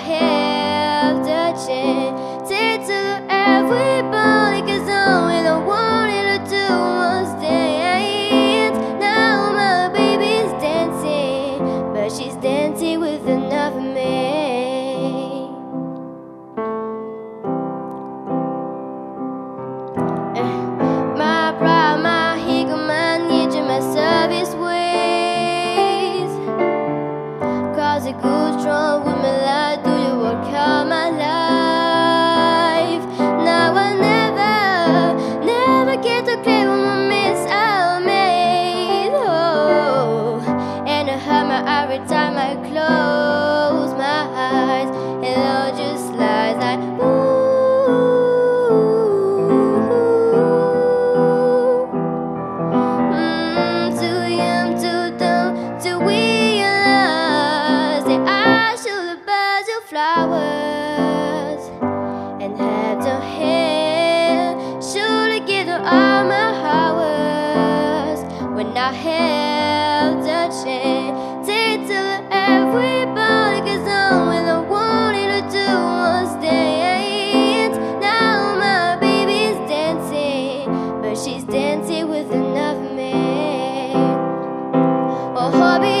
head. about. Take till everybody wanted to do was dance. Now my baby's dancing, but she's dancing with another man. Oh, hobby.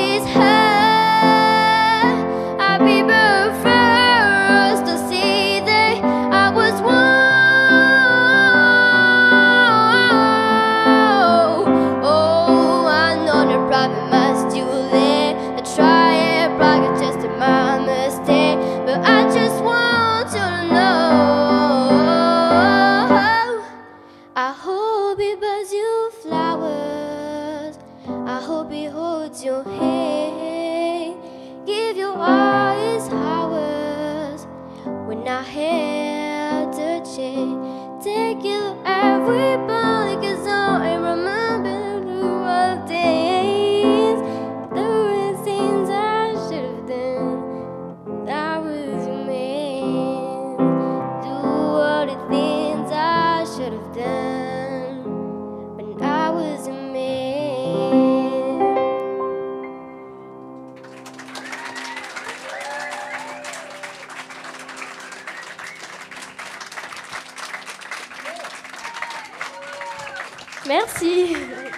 should have done when I was a man. Merci.